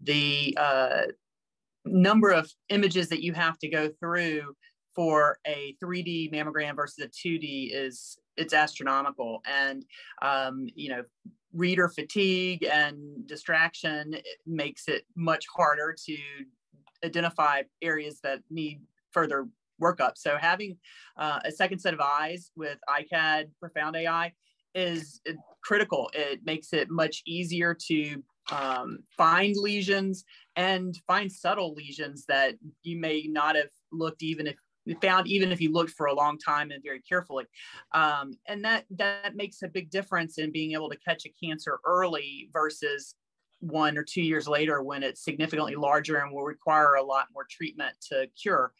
the uh, number of images that you have to go through for a 3D mammogram versus a 2D is it's astronomical, and um, you know reader fatigue and distraction makes it much harder to identify areas that need further workup. So having uh, a second set of eyes with iCAD ProFound AI is critical. It makes it much easier to um, find lesions and find subtle lesions that you may not have looked even if found even if you looked for a long time and very carefully. Um, and that that makes a big difference in being able to catch a cancer early versus one or two years later when it's significantly larger and will require a lot more treatment to cure